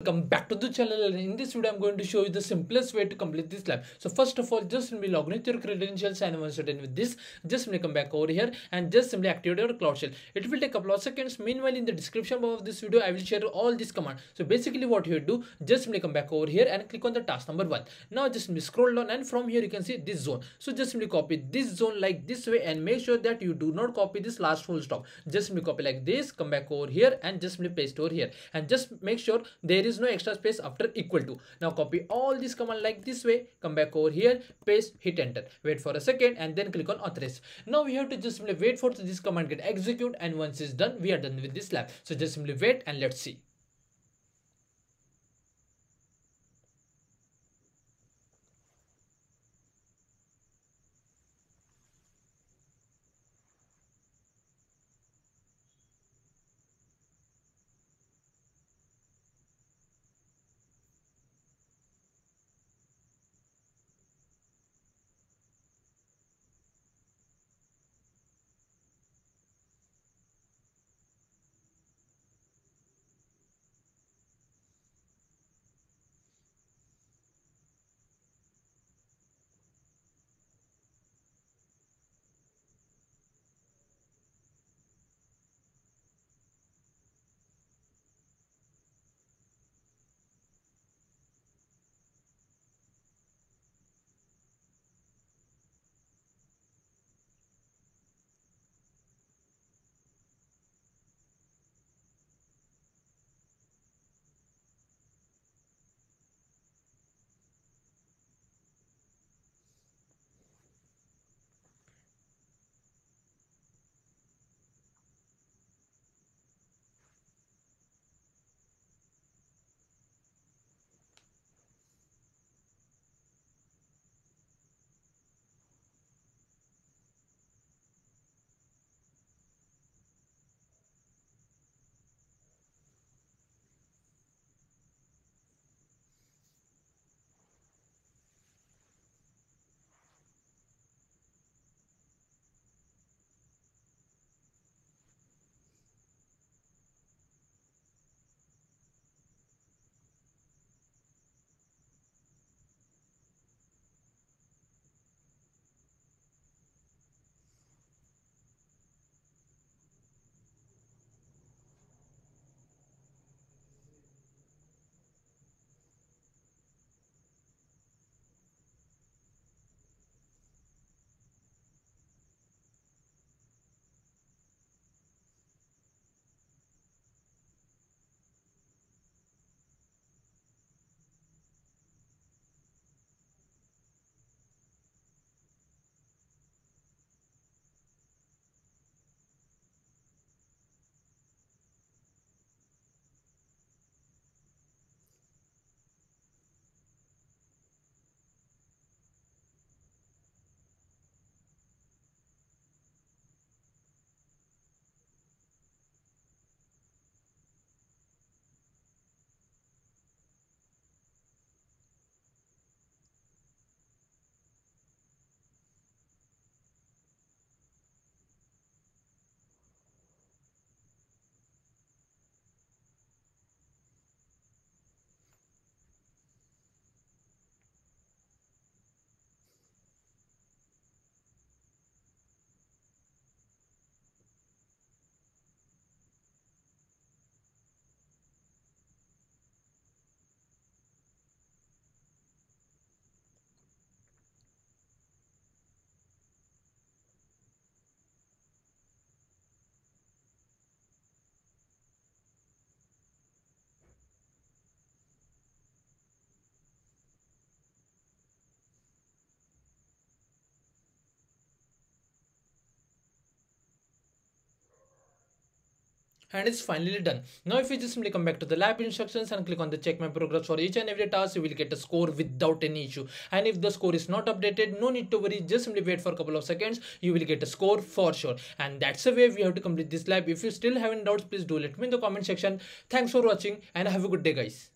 welcome back to the channel and in this video i'm going to show you the simplest way to complete this lab. So first of all just simply log in with your credentials and once you're done with this just simply come back over here and just simply activate your cloud shell. It will take a couple of seconds. Meanwhile in the description of this video i will share all these commands. So basically what you do just simply come back over here and click on the task number one. Now just scroll down and from here you can see this zone. So just simply copy this zone like this way and make sure that you do not copy this last full stop. Just simply copy like this come back over here and just simply paste over here. And just make sure there is no extra space after equal to. Now copy all this command like this way come back over here paste hit enter. Wait for a second and then click on authorize. Now we have to just simply wait for this command get execute and once it's done we are done with this lab. So just simply wait and let's see and it's finally done. Now if you just simply come back to the lab instructions and click on the check my progress for each and every task you will get a score without any issue. And if the score is not updated no need to worry. Just simply wait for a couple of seconds. You will get a score for sure. And that's the way we have to complete this lab. If you still have any doubts please do let me in the comment section. Thanks for watching and have a good day guys